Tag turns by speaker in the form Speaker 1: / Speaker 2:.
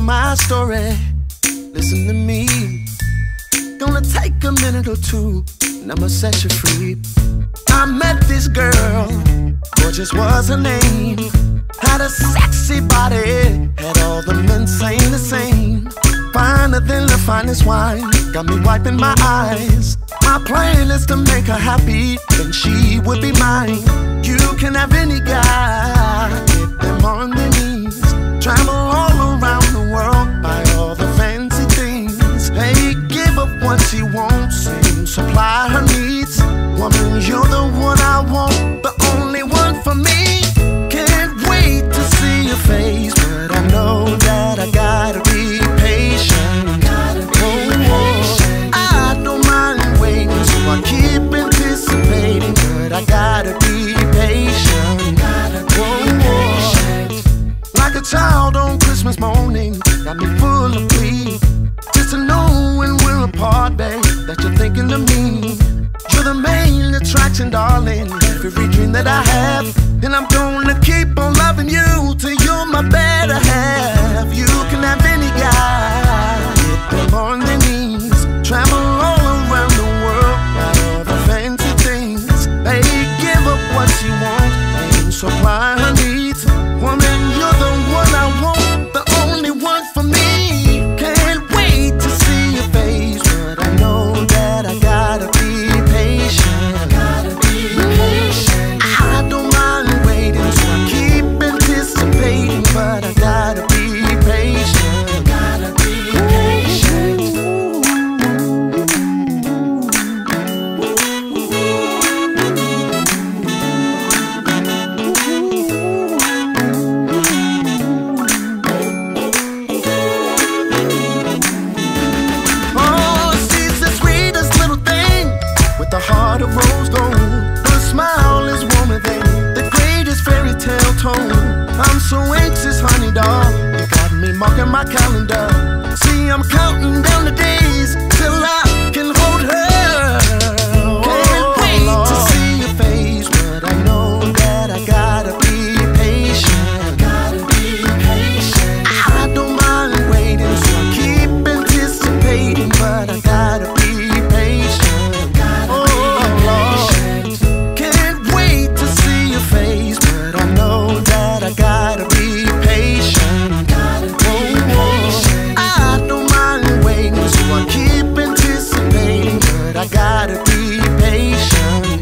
Speaker 1: my story. Listen to me. Gonna take a minute or two, and I'ma set you free. I met this girl, gorgeous was her name. Had a sexy body, had all the men saying the same. Finer than the finest wine, got me wiping my eyes. My plan is to make her happy, then she would be mine. You can have any guy, Like a child on Christmas morning, got me full of glee. Just to know when we're apart, babe, that you're thinking of me. You're the main attraction, darling. Every dream that I have, and I'm gonna keep on loving you till you're my better half. You can have any guy, on their knees, travel all around the world, buy the fancy things. They give up what she wants and supply so anxious, honey doll. You got me marking my calendar. But I gotta be patient.